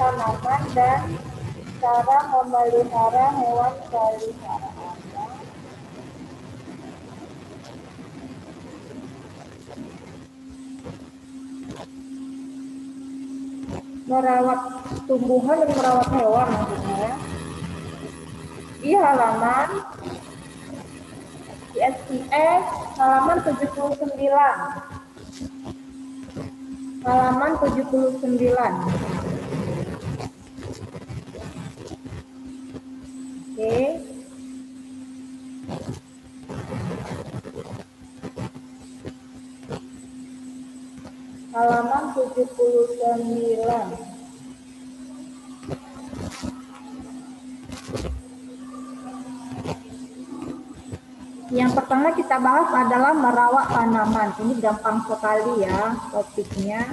tanaman dan cara memelihara hewan peliharaan. Merawat tumbuhan dan merawat hewan maksudnya ya. Di halaman di SIS halaman 79 halaman 79 oke halaman 79 Yang pertama kita bahas adalah merawat tanaman. Ini gampang sekali ya topiknya.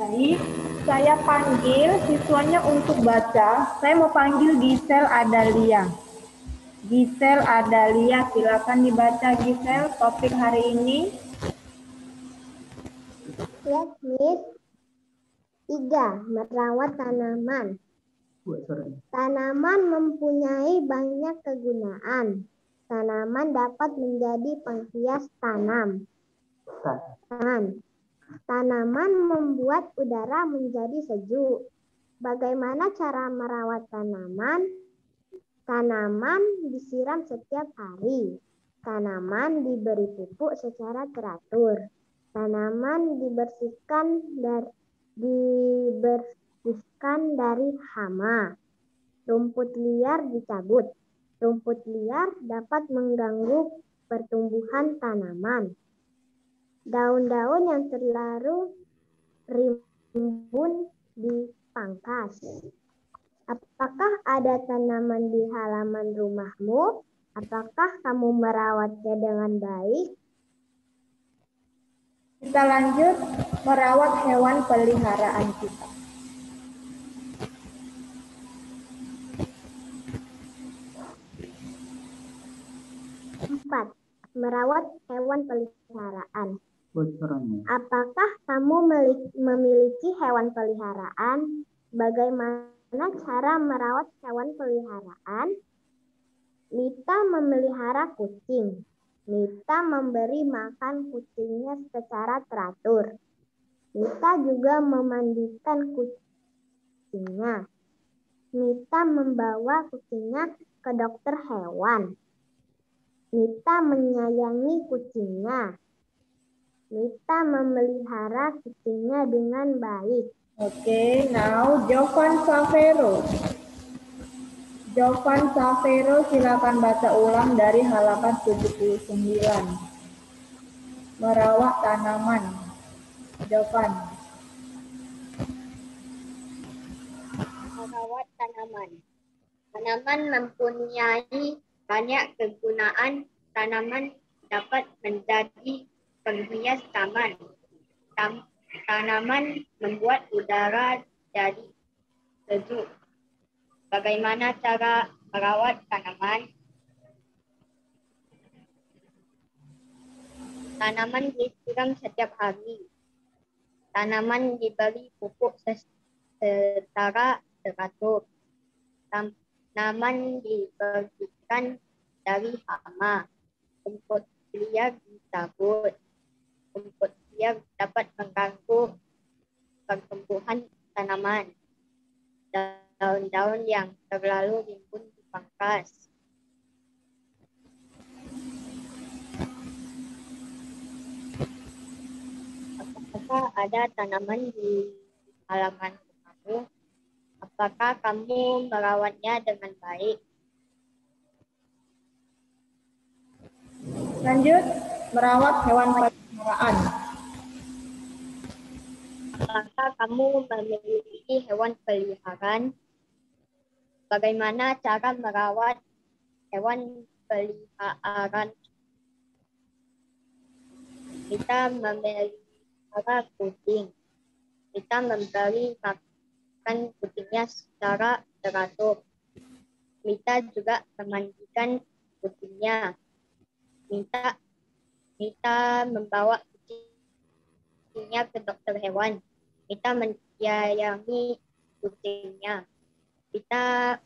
Baik, saya panggil siswanya untuk baca. Saya mau panggil Gisel Adalia. Gisel Adalia, silakan dibaca Gisel topik hari ini. Yes, Miss. Tiga, merawat tanaman. Tanaman mempunyai banyak kegunaan. Tanaman dapat menjadi penghias tanam. Tan. Tanaman membuat udara menjadi sejuk. Bagaimana cara merawat tanaman? Tanaman disiram setiap hari. Tanaman diberi pupuk secara teratur. Tanaman dibersihkan dari dibersihkan dari hama. Rumput liar dicabut. Rumput liar dapat mengganggu pertumbuhan tanaman. Daun-daun yang terlalu rimbun dipangkas. Apakah ada tanaman di halaman rumahmu? Apakah kamu merawatnya dengan baik? Kita lanjut merawat hewan peliharaan kita. Empat, merawat hewan peliharaan. Apakah kamu memiliki hewan peliharaan? Bagaimana cara merawat hewan peliharaan? Nita memelihara kucing. Nita memberi makan kucingnya secara teratur. Nita juga memandikan kucingnya. Nita membawa kucingnya ke dokter hewan. Nita menyayangi kucingnya. Nita memelihara kucingnya dengan baik. Oke, okay, now Jovan Savero. Jovan Savero silakan baca ulang dari halaman 79. Merawat tanaman. Jovan. Merawat tanaman. Tanaman mempunyai banyak kegunaan. Tanaman dapat menjadi penghias taman. Tam, tanaman membuat udara jadi sejuk. Bagaimana cara merawat tanaman? Tanaman disiram setiap hari. Tanaman diberi pupuk secara teratur. Tanaman dibersihkan dari hama. Rumput liar dicabut. Rumput liar dapat mengganggu pertumbuhan tanaman. Daun-daun yang terlalu rimbun dipangkas. Apakah ada tanaman di halaman kamu? Apakah kamu merawatnya dengan baik? Lanjut, merawat hewan peliharaan. Apakah kamu memiliki hewan peliharaan? Bagaimana cara merawat hewan peliharaan? Kita memelihara kucing. Kita memberi makan kucingnya secara teratur. Mita juga memandikan kucingnya. Minta Mita membawa kucingnya ke dokter hewan. Mita menyayangi kucingnya. Kita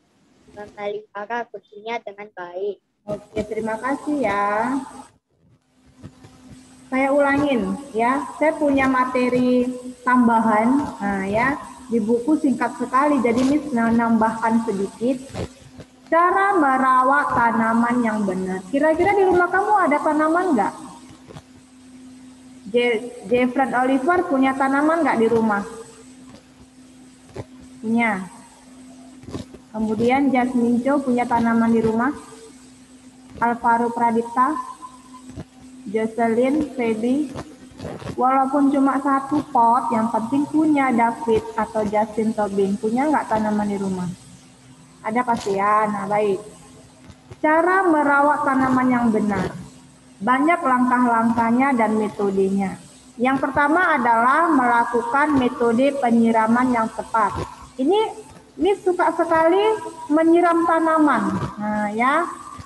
memelihara kucingnya dengan baik. Oke, terima kasih ya. Saya ulangin ya. Saya punya materi tambahan nah, ya di buku singkat sekali. Jadi Miss nambahkan sedikit. Cara merawat tanaman yang benar. Kira-kira di rumah kamu ada tanaman nggak? Jeffrey Oliver punya tanaman nggak di rumah? Punya. Kemudian Jasmine Cho punya tanaman di rumah? Alvaro Pradipta, Jocelyn, Feby, walaupun cuma satu pot, yang penting punya David atau Justin Tobin. Punya nggak tanaman di rumah? Ada pasti ya, nah baik. Cara merawat tanaman yang benar. Banyak langkah-langkahnya dan metodenya. Yang pertama adalah melakukan metode penyiraman yang tepat. Ini ini suka sekali menyiram tanaman. Nah, ya,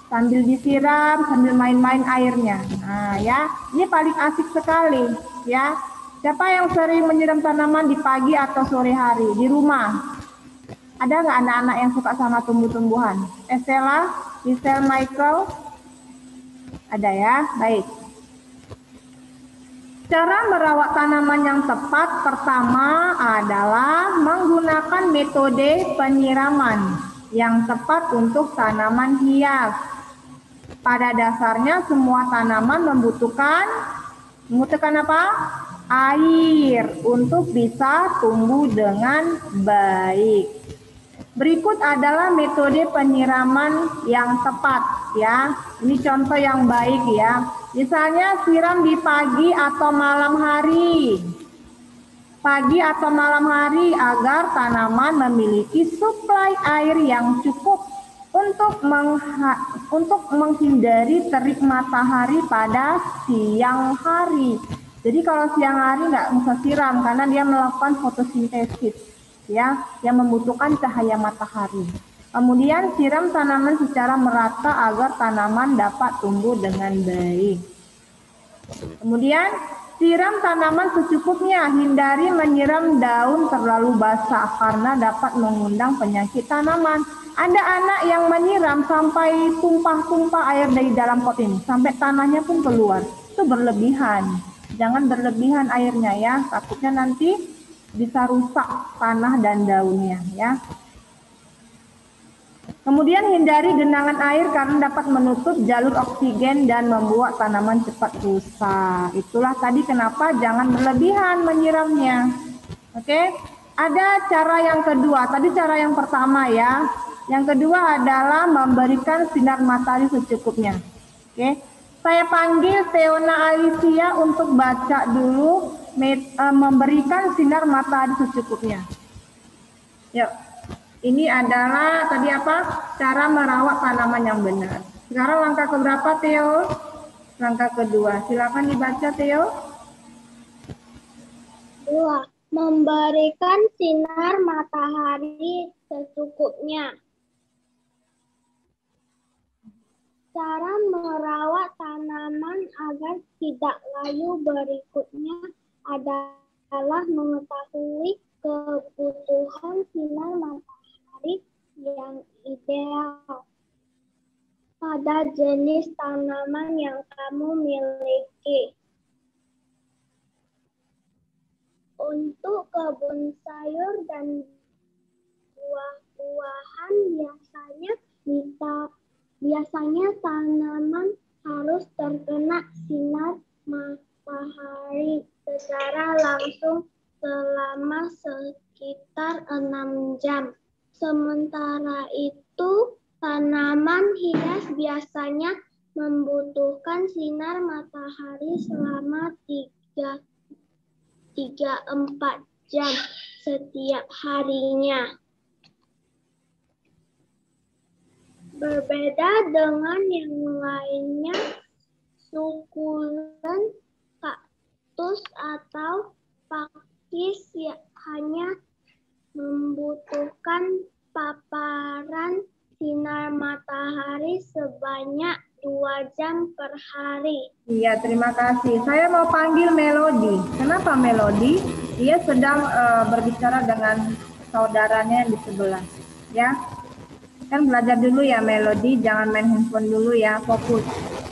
sambil disiram, sambil main-main airnya. Nah, ya, ini paling asik sekali, ya. Siapa yang sering menyiram tanaman di pagi atau sore hari di rumah? Ada nggak anak-anak yang suka sama tumbuh-tumbuhan? Estella, Giselle, Michael? Ada ya, baik. Cara merawat tanaman yang tepat pertama adalah menggunakan metode penyiraman yang tepat untuk tanaman hias. Pada dasarnya semua tanaman membutuhkan membutuhkan apa? Air untuk bisa tumbuh dengan baik. Berikut adalah metode penyiraman yang tepat ya. Ini contoh yang baik ya. Misalnya siram di pagi atau malam hari. Pagi atau malam hari agar tanaman memiliki suplai air yang cukup untuk untuk menghindari terik matahari pada siang hari. Jadi kalau siang hari nggak usah siram karena dia melakukan fotosintesis ya yang membutuhkan cahaya matahari. Kemudian siram tanaman secara merata agar tanaman dapat tumbuh dengan baik. Kemudian siram tanaman secukupnya, hindari menyiram daun terlalu basah karena dapat mengundang penyakit tanaman. Ada anak yang menyiram sampai tumpah-tumpah air dari dalam pot ini, sampai tanahnya pun keluar. Itu berlebihan. Jangan berlebihan airnya ya, takutnya nanti bisa rusak tanah dan daunnya ya. Kemudian hindari genangan air karena dapat menutup jalur oksigen dan membuat tanaman cepat rusak. Itulah tadi kenapa jangan berlebihan menyiramnya. Oke, ada cara yang kedua. Tadi cara yang pertama ya. Yang kedua adalah memberikan sinar matahari secukupnya. Oke. Saya panggil Teona Alicia untuk baca dulu uh, memberikan sinar matahari secukupnya. Yuk. Ini adalah tadi apa? Cara merawat tanaman yang benar. Sekarang langkah keberapa, Theo? Langkah kedua. Silakan dibaca, Theo. Dua. Memberikan sinar matahari secukupnya. Cara merawat tanaman agar tidak layu berikutnya adalah mengetahui kebutuhan sinar matahari yang ideal pada jenis tanaman yang kamu miliki. Untuk kebun sayur dan buah-buahan biasanya bisa Biasanya tanaman harus terkena sinar matahari secara langsung selama sekitar enam jam. Sementara itu, tanaman hias biasanya membutuhkan sinar matahari selama 3 3-4 jam setiap harinya. Berbeda dengan yang lainnya, sukulen putus atau pakis ya, hanya membutuhkan paparan sinar matahari sebanyak dua jam per hari. Iya, terima kasih. Saya mau panggil Melody. Kenapa Melody? Dia sedang uh, berbicara dengan saudaranya yang di sebelah. Ya, kan belajar dulu ya Melody. Jangan main handphone dulu ya, fokus.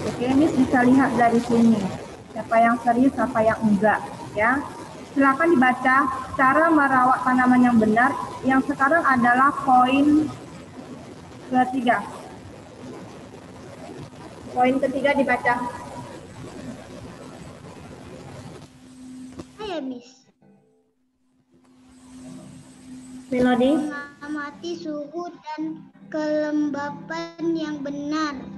Oke, Miss bisa lihat dari sini. Siapa yang serius, siapa yang enggak, ya. Silakan dibaca cara merawat tanaman yang benar. Yang sekarang adalah poin ketiga. Poin ketiga dibaca. Ayo, Miss. Melody. Mengamati suhu dan kelembapan yang benar.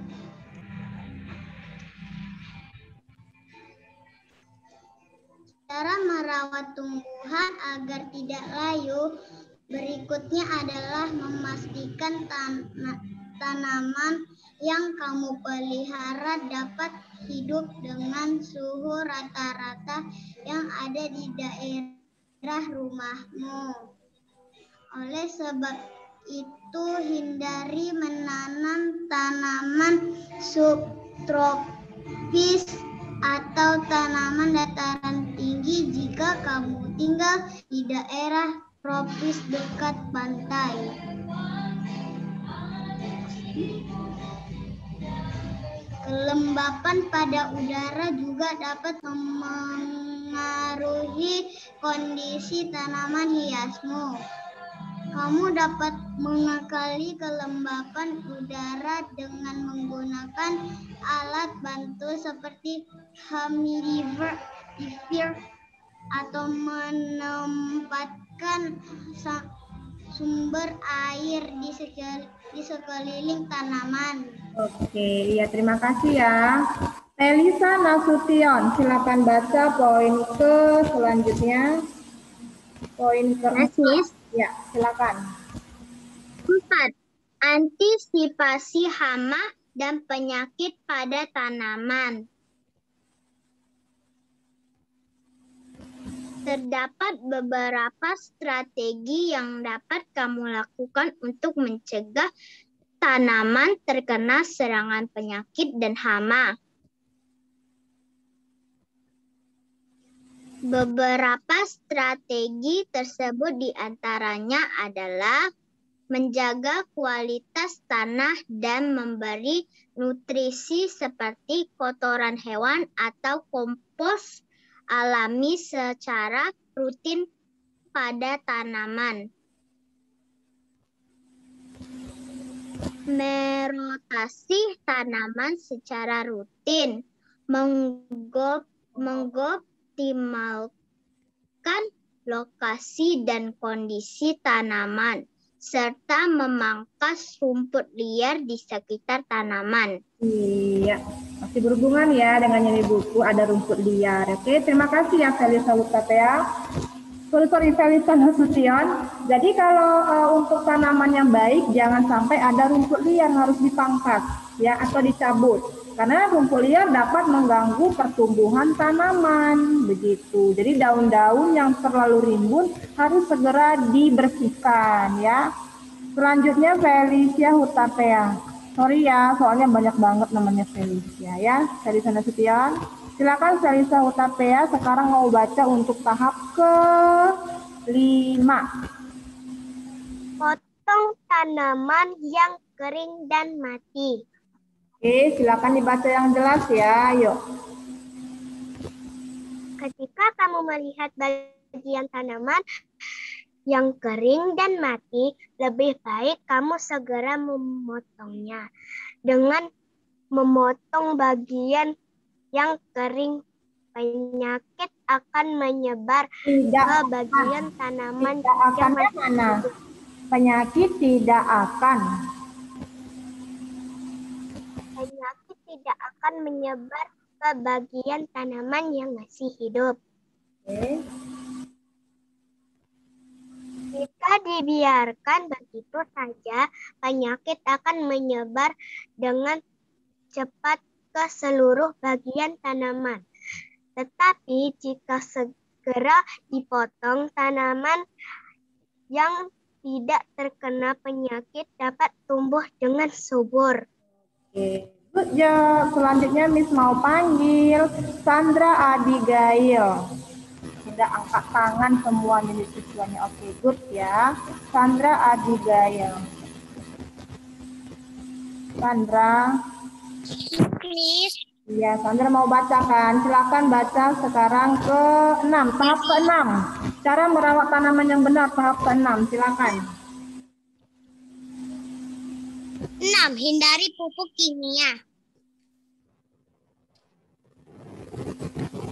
Cara merawat tumbuhan agar tidak layu berikutnya adalah memastikan tana- tanaman yang kamu pelihara dapat hidup dengan suhu rata-rata yang ada di daerah rumahmu. Oleh sebab itu, hindari menanam tanaman subtropis atau tanaman dataran tinggi jika kamu tinggal di daerah tropis dekat pantai. Kelembapan pada udara juga dapat mengaruhi kondisi tanaman hiasmu. Kamu dapat mengakali kelembapan udara dengan menggunakan alat bantu seperti humidifier atau menempatkan sumber air di, di sekeliling tanaman. Oke, iya terima kasih ya. Elisa Nasution, silakan baca poin ke selanjutnya. Poin ke Miss. Ya, silakan. 4. Antisipasi hama dan penyakit pada tanaman. Terdapat beberapa strategi yang dapat kamu lakukan untuk mencegah tanaman terkena serangan penyakit dan hama. Beberapa strategi tersebut di antaranya adalah menjaga kualitas tanah dan memberi nutrisi seperti kotoran hewan atau kompos alami secara rutin pada tanaman. Merotasi tanaman secara rutin, mengoptimalkan lokasi dan kondisi tanaman, serta memangkas rumput liar di sekitar tanaman. Iya, masih berhubungan ya dengan nyanyi buku ada rumput liar. Oke, terima kasih ya Felisa. Sorry, sorry Felisa Nasution. Jadi kalau uh, untuk tanaman yang baik jangan sampai ada rumput liar harus dipangkas ya atau dicabut. Karena rumput liar dapat mengganggu pertumbuhan tanaman begitu. Jadi daun-daun yang terlalu rimbun harus segera dibersihkan ya. Selanjutnya Felicia Hutapea. Sorry ya, soalnya banyak banget namanya Felicia ya. Felicia Nasution. Silakan Felicia Hutapea sekarang mau baca untuk tahap ke lima. Potong tanaman yang kering dan mati. Oke, silakan dibaca yang jelas ya. Yuk. Ketika kamu melihat bagian tanaman yang kering dan mati, lebih baik kamu segera memotongnya. Dengan memotong bagian yang kering, penyakit akan menyebar Tidak ke akan. bagian tanaman Tidak akan mana? Penyakit tidak akan. Penyakit tidak akan menyebar ke bagian tanaman yang masih hidup. Oke. Jika dibiarkan begitu saja, penyakit akan menyebar dengan cepat ke seluruh bagian tanaman. Tetapi jika segera dipotong, tanaman yang tidak terkena penyakit dapat tumbuh dengan subur. Oke, job. Selanjutnya Miss mau panggil Sandra Abigail. Sudah angkat tangan semua nih siswanya. Oke, good ya. Sandra Abigail. Sandra. Miss, Iya, Sandra mau bacakan. Silakan baca sekarang ke 6, tahap ke-6. Cara merawat tanaman yang benar tahap ke-6. Silakan. 6. Hindari pupuk kimia.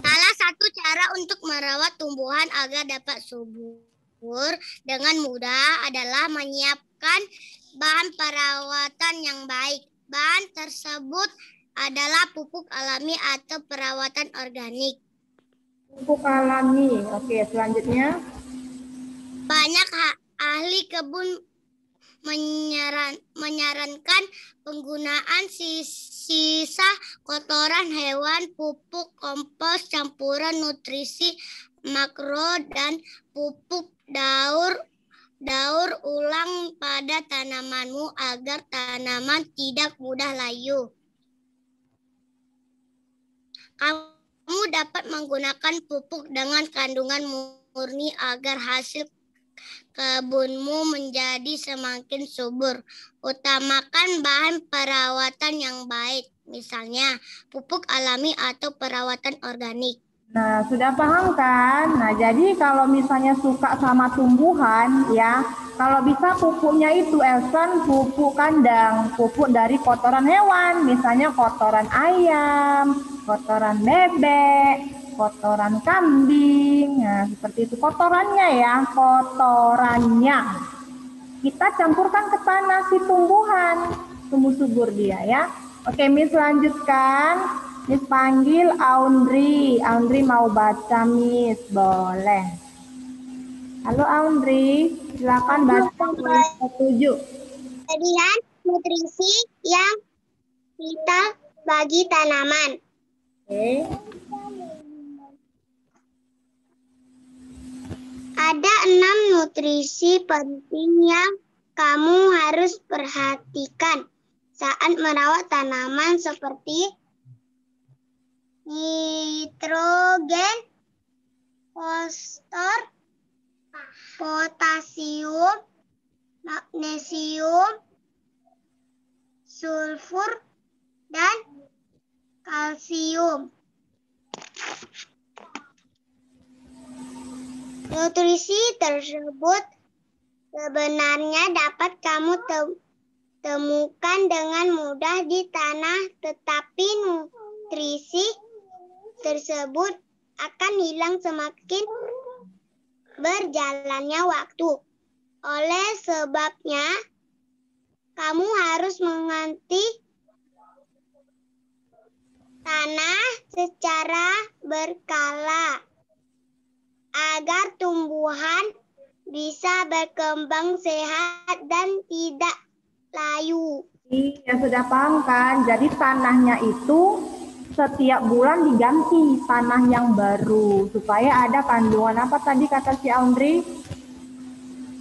Salah satu cara untuk merawat tumbuhan agar dapat subur dengan mudah adalah menyiapkan bahan perawatan yang baik. Bahan tersebut adalah pupuk alami atau perawatan organik. Pupuk alami. Oke, selanjutnya. Banyak ahli kebun menyaran, menyarankan penggunaan sis- sisa kotoran hewan, pupuk kompos, campuran nutrisi makro dan pupuk daur daur ulang pada tanamanmu agar tanaman tidak mudah layu. Kamu dapat menggunakan pupuk dengan kandungan murni agar hasil kebunmu menjadi semakin subur. Utamakan bahan perawatan yang baik, misalnya pupuk alami atau perawatan organik. Nah, sudah paham kan? Nah, jadi kalau misalnya suka sama tumbuhan, ya, kalau bisa pupuknya itu Elsan pupuk kandang, pupuk dari kotoran hewan, misalnya kotoran ayam, kotoran bebek, kotoran kambing, nah seperti itu kotorannya ya, kotorannya. Kita campurkan ke tanah si tumbuhan, tumbuh subur dia ya. Oke, Miss lanjutkan. Miss panggil Aundri. Aundri mau baca Miss, boleh. Halo Aundri, silakan baca poin ketujuh. Kelebihan nutrisi yang kita bagi tanaman. Oke. Enam nutrisi penting yang kamu harus perhatikan saat merawat tanaman seperti nitrogen, fosfor, potasium, magnesium, sulfur, dan kalsium. Nutrisi tersebut sebenarnya dapat kamu te- temukan dengan mudah di tanah, tetapi nutrisi tersebut akan hilang semakin berjalannya waktu. Oleh sebabnya, kamu harus mengganti tanah secara berkala agar tumbuhan bisa berkembang sehat dan tidak layu. Iya, sudah paham kan? Jadi tanahnya itu setiap bulan diganti tanah yang baru supaya ada kandungan apa tadi kata si Aundri?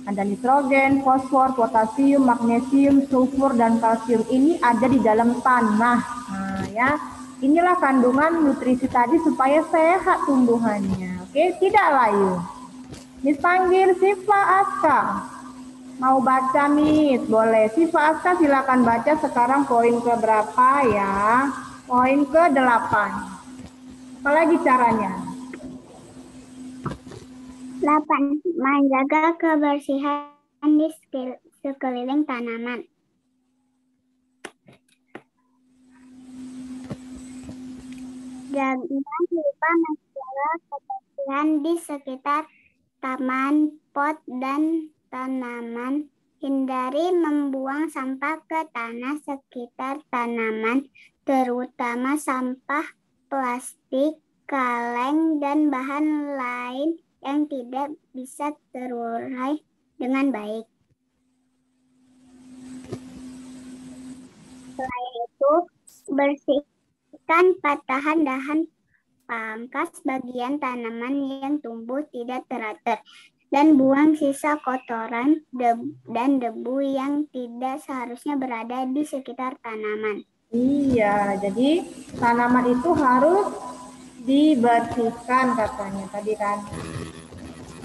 Ada nitrogen, fosfor, potasium, magnesium, sulfur dan kalsium ini ada di dalam tanah. Nah, ya. Inilah kandungan nutrisi tadi supaya sehat tumbuhannya. Oke, tidak layu. Miss panggil Siva Aska. Mau baca Miss? Boleh. Siva Aska silakan baca sekarang poin ke berapa ya? Poin ke 8. Apalagi caranya? 8. Menjaga kebersihan di sekeliling tanaman. Jangan lupa menjaga kebersihan di sekitar taman, pot, dan tanaman. Hindari membuang sampah ke tanah sekitar tanaman, terutama sampah plastik, kaleng, dan bahan lain yang tidak bisa terurai dengan baik. Selain itu, bersihkan patahan dahan pangkas bagian tanaman yang tumbuh tidak teratur dan buang sisa kotoran deb- dan debu yang tidak seharusnya berada di sekitar tanaman. Iya, jadi tanaman itu harus dibersihkan katanya tadi kan.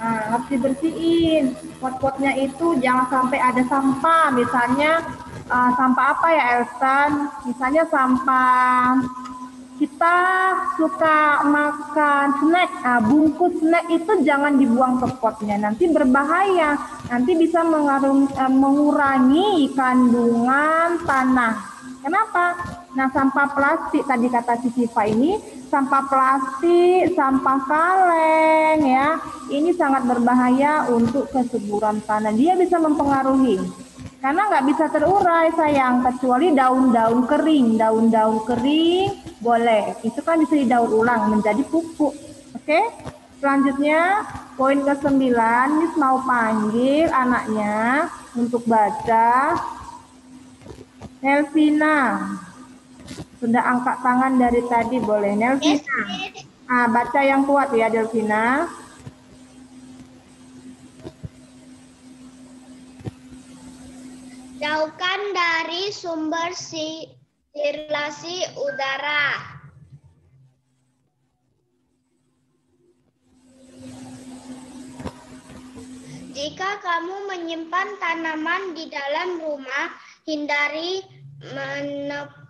Nah, harus dibersihin. Pot-potnya itu jangan sampai ada sampah. Misalnya uh, sampah apa ya Elsan? Misalnya sampah kita suka makan snack, nah, bungkus snack itu jangan dibuang ke potnya, nanti berbahaya, nanti bisa uh, mengurangi kandungan tanah. Kenapa? Nah, sampah plastik tadi kata Cici ini, sampah plastik, sampah kaleng ya, ini sangat berbahaya untuk kesuburan tanah. Dia bisa mempengaruhi. Karena nggak bisa terurai sayang, kecuali daun-daun kering. Daun-daun kering boleh. Itu kan bisa didaur ulang menjadi pupuk. Oke? Selanjutnya, poin ke-9, Miss mau panggil anaknya untuk baca Nelvina. Sudah angkat tangan dari tadi boleh. Nelvina. Ah, baca yang kuat ya Delvina. Jauhkan dari sumber sirkulasi udara. Jika kamu menyimpan tanaman di dalam rumah, hindari menempatkan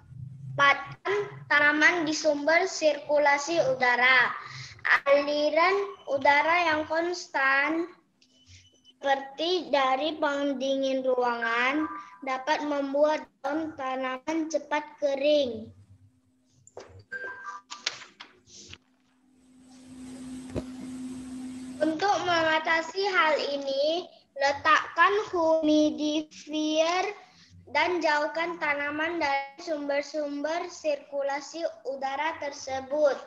tanaman di sumber sirkulasi udara. Aliran udara yang konstan seperti dari pendingin ruangan dapat membuat daun tanaman cepat kering. Untuk mengatasi hal ini, letakkan humidifier dan jauhkan tanaman dari sumber-sumber sirkulasi udara tersebut.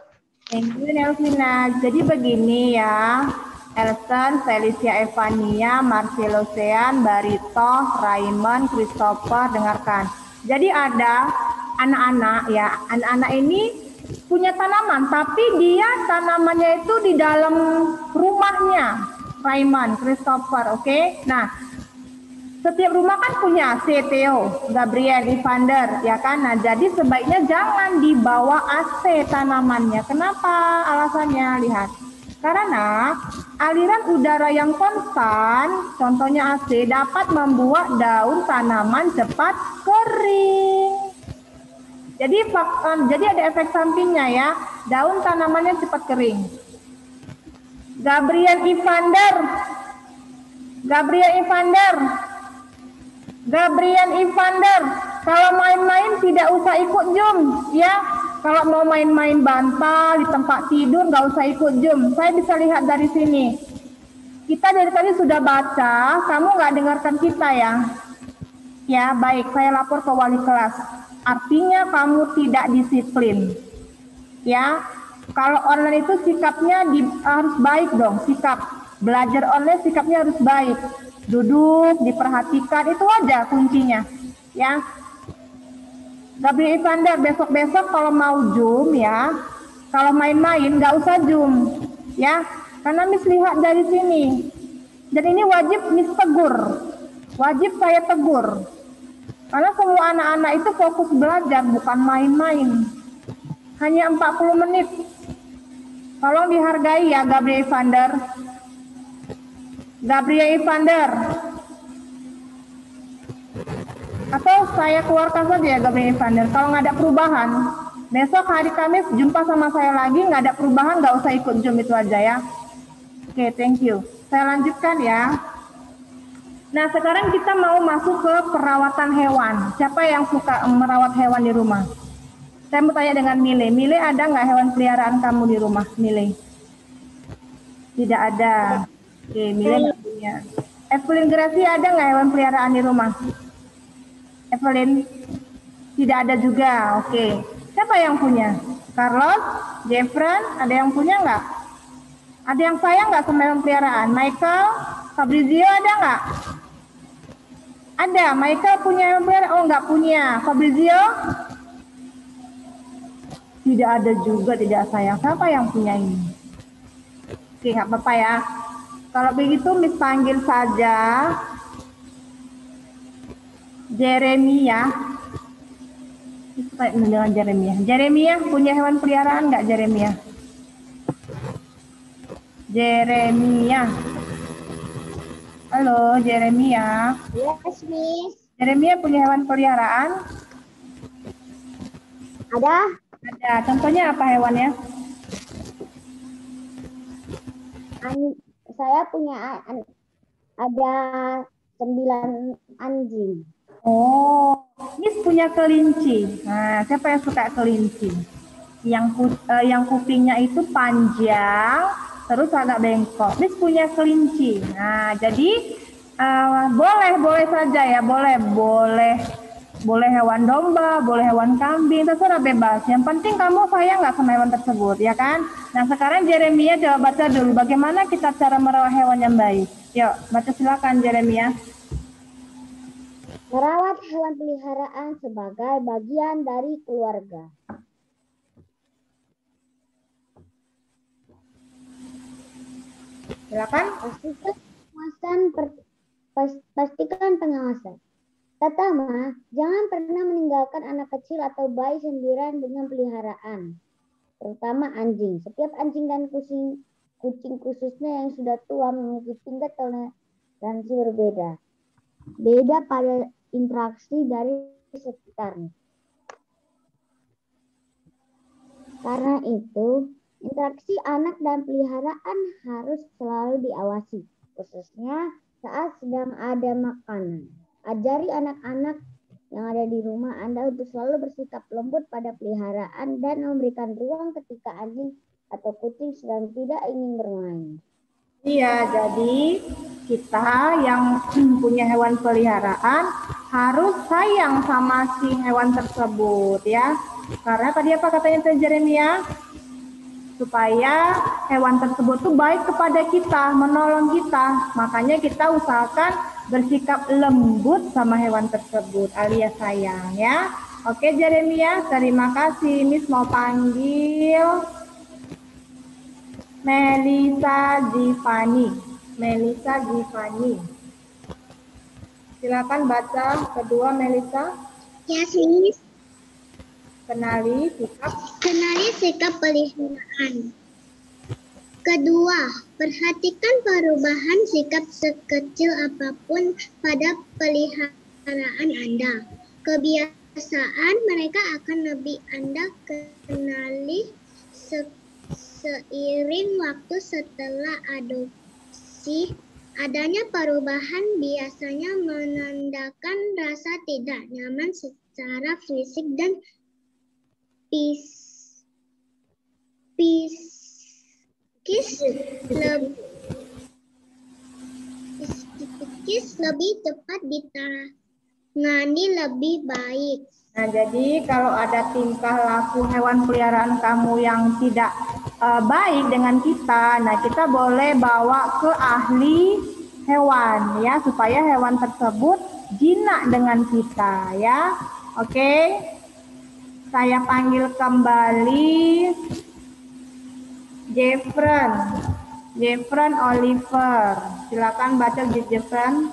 Thank you Nelvina. Jadi begini ya, Elson, Felicia Evania, Marcelo Sean, Barito, Raymond, Christopher, dengarkan. Jadi ada anak-anak ya, anak-anak ini punya tanaman, tapi dia tanamannya itu di dalam rumahnya. Raymond, Christopher, oke? Okay? Nah, setiap rumah kan punya AC, Theo, Gabriel, Evander, ya kan? Nah, jadi sebaiknya jangan dibawa AC tanamannya. Kenapa? Alasannya, lihat. Karena aliran udara yang konstan, contohnya AC, dapat membuat daun tanaman cepat kering. Jadi, jadi ada efek sampingnya ya, daun tanamannya cepat kering. Gabriel Evander, Gabriel Evander, Gabriel Ivander, kalau main-main tidak usah ikut Zoom, ya. Kalau mau main-main bantal di tempat tidur, nggak usah ikut Zoom. Saya bisa lihat dari sini. Kita dari tadi sudah baca, kamu nggak dengarkan kita ya. Ya, baik. Saya lapor ke wali kelas. Artinya kamu tidak disiplin. Ya, kalau online itu sikapnya di, harus baik dong, sikap. Belajar online sikapnya harus baik duduk, diperhatikan, itu aja kuncinya. Ya. Gabriel Ivander, besok-besok kalau mau Zoom ya, kalau main-main nggak usah Zoom. Ya, karena Miss lihat dari sini. Dan ini wajib Miss tegur. Wajib saya tegur. Karena semua anak-anak itu fokus belajar, bukan main-main. Hanya 40 menit. Tolong dihargai ya Gabriel Ivander. Gabriel Ivander. Atau saya keluarkan saja ya Gabriel Ivander. Kalau nggak ada perubahan, besok hari Kamis jumpa sama saya lagi, nggak ada perubahan, nggak usah ikut Zoom itu aja ya. Oke, okay, thank you. Saya lanjutkan ya. Nah, sekarang kita mau masuk ke perawatan hewan. Siapa yang suka merawat hewan di rumah? Saya mau tanya dengan Mile. Mile ada nggak hewan peliharaan kamu di rumah, Mile? Tidak ada. Oke, Mila nggak punya. Evelyn Gracia ada nggak hewan peliharaan di rumah? Evelyn? Tidak ada juga. Oke. Siapa yang punya? Carlos? Jeffren? Ada yang punya nggak? Ada yang sayang nggak sama hewan peliharaan? Michael? Fabrizio ada nggak? Ada. Michael punya hewan peliharaan? Oh, nggak punya. Fabrizio? Tidak ada juga, tidak sayang. Siapa yang punya ini? Oke, nggak apa-apa ya. Kalau begitu Miss panggil saja Jeremia. Dengan Jeremia. Jeremia punya hewan peliharaan nggak Jeremia? Jeremia. Halo, Jeremia. Yes, Miss. Jeremia punya hewan peliharaan? Ada? Ada. Contohnya apa hewannya? An- saya punya ada sembilan anjing. Oh, Miss punya kelinci. Nah, siapa yang suka kelinci? Yang eh, yang kupingnya itu panjang, terus agak bengkok. Miss punya kelinci. Nah, jadi eh, boleh boleh saja ya, boleh boleh boleh hewan domba, boleh hewan kambing, terserah bebas. Yang penting kamu sayang nggak sama hewan tersebut, ya kan? Nah, sekarang Jeremia coba baca dulu bagaimana kita cara merawat hewan yang baik. Yuk, baca silakan Jeremia. Merawat hewan peliharaan sebagai bagian dari keluarga. Silakan. Pastikan pengawasan pastikan pengawasan. Pertama, jangan pernah meninggalkan anak kecil atau bayi sendirian dengan peliharaan, terutama anjing. Setiap anjing dan kucing, kucing khususnya yang sudah tua memiliki tingkat toleransi berbeda. Beda pada interaksi dari sekitarnya. Karena itu, interaksi anak dan peliharaan harus selalu diawasi, khususnya saat sedang ada makanan. Ajari anak-anak yang ada di rumah Anda untuk selalu bersikap lembut pada peliharaan dan memberikan ruang ketika anjing atau kucing sedang tidak ingin bermain. Iya, jadi kita yang punya hewan peliharaan harus sayang sama si hewan tersebut ya. Karena tadi apa katanya Teh Jeremia? Supaya hewan tersebut tuh baik kepada kita, menolong kita. Makanya kita usahakan bersikap lembut sama hewan tersebut alias sayang ya. Oke Jeremia, terima kasih. Miss mau panggil Melisa Givani. Melisa Givani. Silakan baca kedua Melisa. Yes, Miss. Kenali sikap. Kenali sikap peliharaan. Kedua, perhatikan perubahan sikap sekecil apa pun pada peliharaan Anda. Kebiasaan mereka akan lebih Anda kenali se- seiring waktu setelah adopsi. Adanya perubahan biasanya menandakan rasa tidak nyaman secara fisik dan pis psikis lebih psikis lebih cepat ditangani lebih baik. Nah, jadi kalau ada tingkah laku hewan peliharaan kamu yang tidak eh, baik dengan kita, nah kita boleh bawa ke ahli hewan ya supaya hewan tersebut jinak dengan kita ya. Oke. Saya panggil kembali Jeffren. Jeffren Oliver. Silakan baca Jeffren.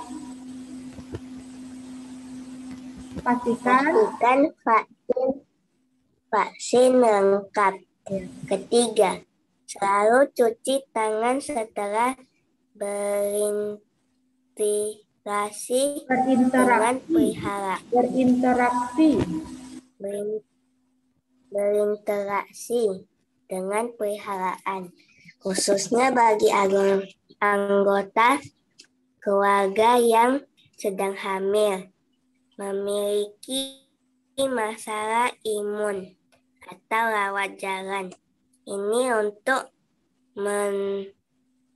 Pastikan Pastikan vaksin vaksin lengkap. Ketiga, selalu cuci tangan setelah berinteraksi dengan berinteraksi pelihara. berinteraksi Berin- berinteraksi dengan peliharaan, khususnya bagi anggo- anggota keluarga yang sedang hamil, memiliki masalah imun, atau rawat jalan. Ini untuk men-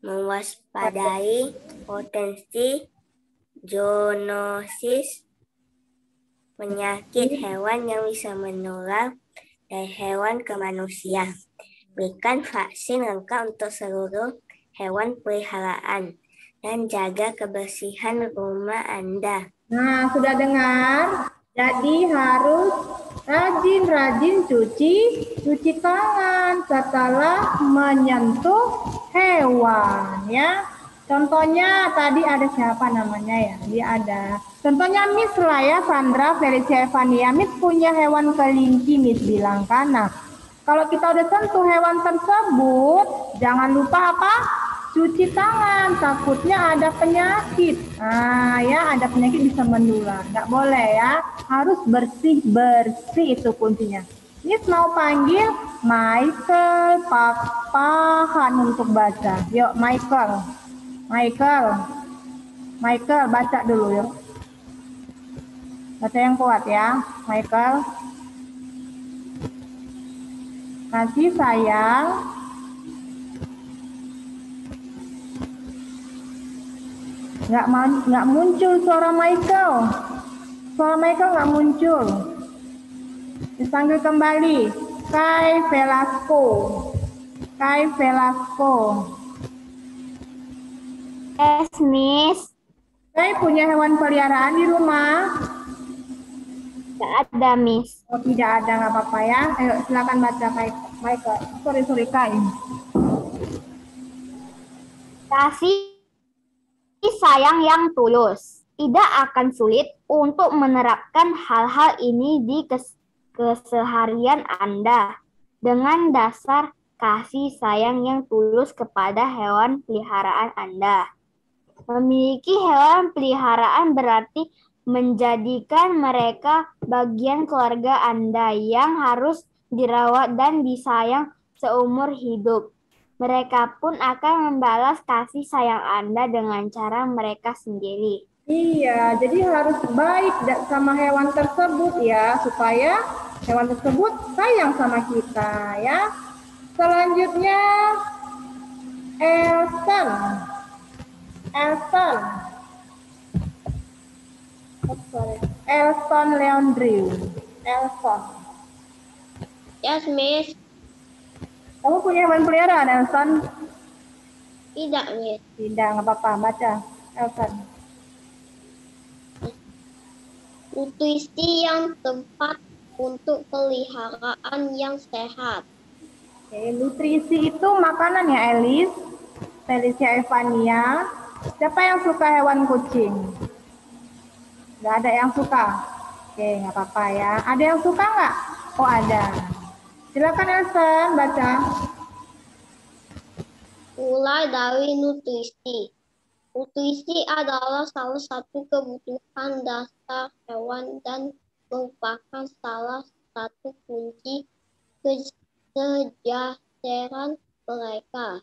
mewaspadai potensi zoonosis penyakit hewan yang bisa menular dari hewan ke manusia. Berikan vaksin lengkap untuk seluruh hewan peliharaan dan jaga kebersihan rumah Anda. Nah, sudah dengar? Jadi harus rajin-rajin cuci cuci tangan setelah menyentuh hewan ya. Contohnya tadi ada siapa namanya ya? Dia ada. Contohnya Miss lah ya, Sandra Felicia Evania. Miss punya hewan kelinci, Miss bilang kan. Kalau kita udah sentuh hewan tersebut, jangan lupa apa? Cuci tangan, takutnya ada penyakit. Nah, ya ada penyakit bisa menular. Nggak boleh ya, harus bersih-bersih itu kuncinya. Miss mau panggil Michael Papahan untuk baca. Yuk, Michael. Michael. Michael, baca dulu yuk. Baca yang kuat ya, Michael. Kasih sayang. Nggak, nggak muncul suara Michael. Suara Michael nggak muncul. Dipanggil kembali. Kai Velasco. Kai Velasco. Yes, Miss. Kai punya hewan peliharaan di rumah? Tidak ada, Miss. Oh, tidak ada, nggak apa-apa ya. Ayo, silakan baca, Kai. Michael. Sorry, sorry, Kai. Kasih sayang yang tulus. Tidak akan sulit untuk menerapkan hal-hal ini di kes keseharian Anda dengan dasar kasih sayang yang tulus kepada hewan peliharaan Anda. Memiliki hewan peliharaan berarti menjadikan mereka bagian keluarga Anda yang harus dirawat dan disayang seumur hidup. Mereka pun akan membalas kasih sayang Anda dengan cara mereka sendiri. Iya, jadi harus baik sama hewan tersebut ya, supaya hewan tersebut sayang sama kita ya. Selanjutnya, Elson. Elson. Oh, sorry. Leandrew. Elson. Yes, Miss. Kamu punya hewan peliharaan, Elson? Tidak, Miss. Tidak, nggak apa-apa. Baca, Elson. Nutrisi yang tepat untuk peliharaan yang sehat. Oke, nutrisi itu makanan ya, Elis? Felicia Evania. Siapa yang suka hewan kucing? Gak ada yang suka? Oke, nggak apa-apa ya. Ada yang suka nggak? Oh, ada. Silakan Elson, baca. Mulai dari nutrisi. Nutrisi adalah salah satu kebutuhan dasar hewan dan merupakan salah satu kunci kesejahteraan mereka.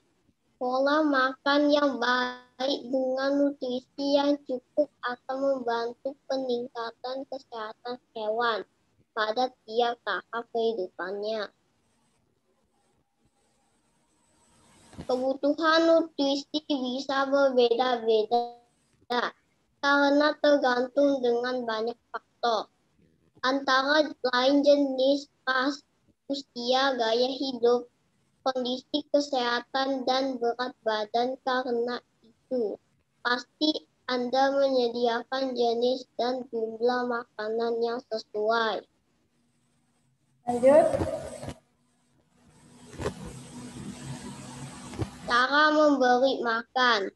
Pola makan yang baik dengan nutrisi yang cukup akan membantu peningkatan kesehatan hewan pada tiap tahap kehidupannya. Kebutuhan nutrisi bisa berbeda-beda karena tergantung dengan banyak faktor. Antara lain jenis ras, usia, gaya hidup, kondisi kesehatan, dan berat badan karena itu. Pasti Anda menyediakan jenis dan jumlah makanan yang sesuai. Lanjut. Cara memberi makan.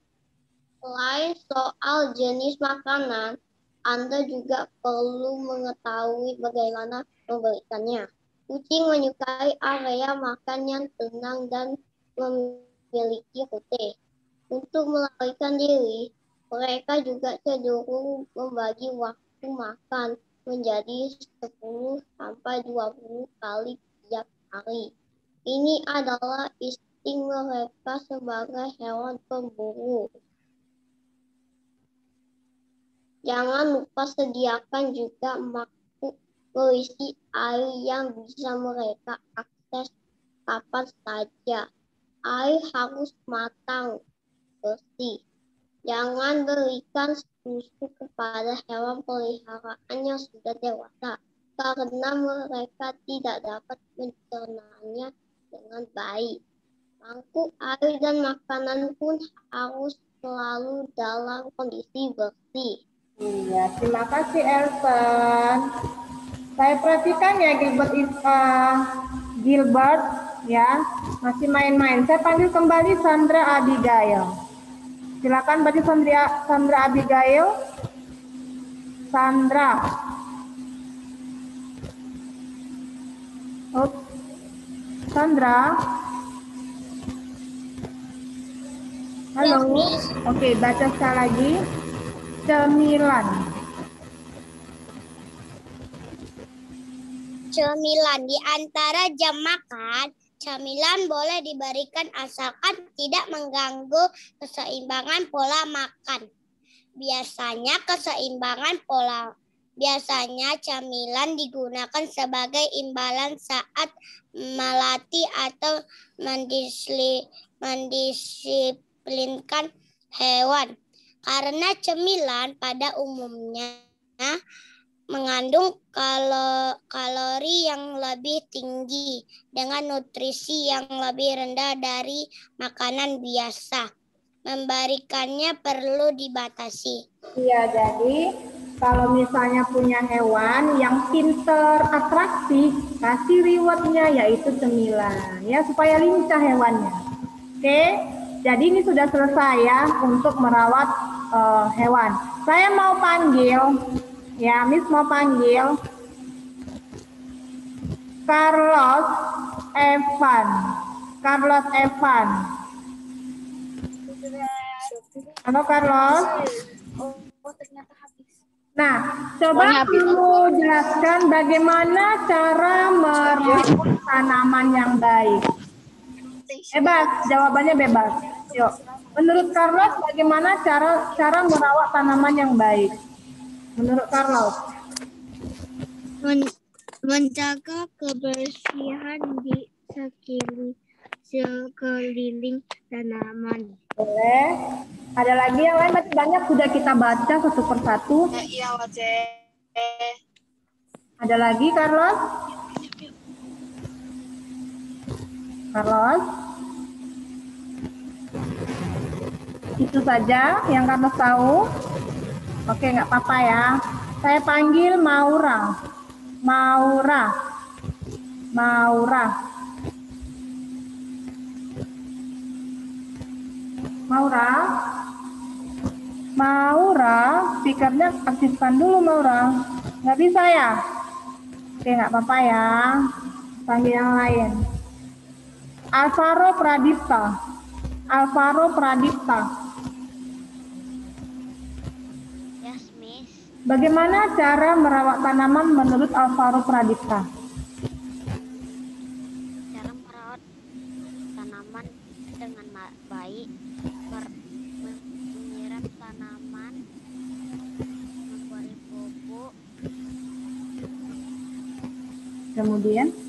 Selain soal jenis makanan, Anda juga perlu mengetahui bagaimana memberikannya. Kucing menyukai area makan yang tenang dan memiliki rute. Untuk melarikan diri, mereka juga cenderung membagi waktu makan menjadi 10 sampai 20 kali tiap hari. Ini adalah insting mereka sebagai hewan pemburu. Jangan lupa sediakan juga makhluk berisi air yang bisa mereka akses kapan saja. Air harus matang, bersih. Jangan berikan susu kepada hewan peliharaan yang sudah dewasa karena mereka tidak dapat mencernanya dengan baik. Mangkuk air dan makanan pun harus selalu dalam kondisi bersih. Iya, terima kasih Elson. Saya perhatikan ya Gilbert uh, Gilbert ya masih main-main. Saya panggil kembali Sandra Abigail. Silakan baca Sandra, Sandra Abigail. Sandra. Oh, Sandra. Halo. Oke, baca sekali lagi. Cemilan. Cemilan di antara jam makan, cemilan boleh diberikan asalkan tidak mengganggu keseimbangan pola makan. Biasanya keseimbangan pola biasanya cemilan digunakan sebagai imbalan saat melatih atau mendisli, mendisiplinkan hewan. Karena cemilan pada umumnya mengandung kalo, kalori yang lebih tinggi dengan nutrisi yang lebih rendah dari makanan biasa. Memberikannya perlu dibatasi. Iya, jadi kalau misalnya punya hewan yang pinter, atraksi, kasih rewardnya yaitu cemilan ya supaya lincah hewannya. Oke, jadi ini sudah selesai ya untuk merawat uh, hewan. Saya mau panggil Ya, Miss mau panggil Carlos Evan. Carlos Evan. Halo Carlos. Nah, coba kamu jelaskan bagaimana cara merawat tanaman yang baik. Bebas, jawabannya bebas. Yuk. Menurut Carlos, bagaimana cara cara merawat tanaman yang baik? Menurut Carlos? Men menjaga kebersihan di sekeliling, sekeliling tanaman. Boleh. Ada lagi yang lain masih banyak sudah kita baca satu persatu. Iya, Wace. Ada lagi Carlos? Carlos? Itu saja yang Carlos tahu. Oke, nggak apa-apa ya. Saya panggil Maura. Maura. Maura. Maura. Maura, speakernya aktifkan dulu Maura. Nggak bisa ya? Oke, nggak apa-apa ya. Panggil yang lain. Alvaro Pradipta. Alvaro Pradipta. Bagaimana cara merawat tanaman menurut Alvaro Pradipta? Cara merawat tanaman dengan baik, menyiram tanaman, memberi pupuk. Kemudian?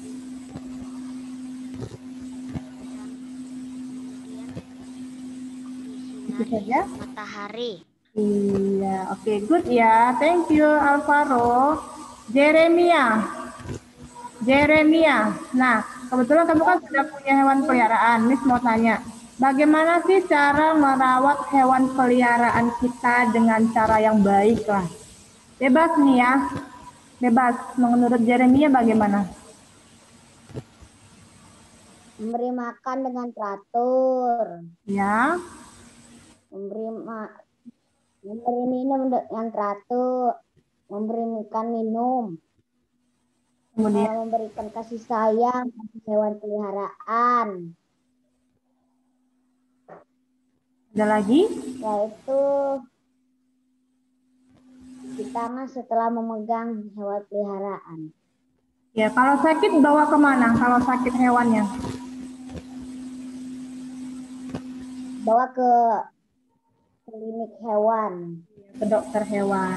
Saja. Matahari. Iya, oke, okay, good ya. Thank you, Alvaro. Jeremia. Jeremia. Nah, kebetulan kamu kan sudah punya hewan peliharaan. Miss mau tanya, bagaimana sih cara merawat hewan peliharaan kita dengan cara yang baik lah? Bebas nih ya. Bebas. Menurut Jeremia bagaimana? Memberi makan dengan teratur. Ya. Memberi ma memberi minum yang teratur, memberikan minum, kemudian memberikan kasih sayang hewan peliharaan. Ada lagi? Yaitu di tangan setelah memegang hewan peliharaan. Ya, kalau sakit bawa ke mana? Kalau sakit hewannya? Bawa ke klinik hewan. Ke dokter hewan.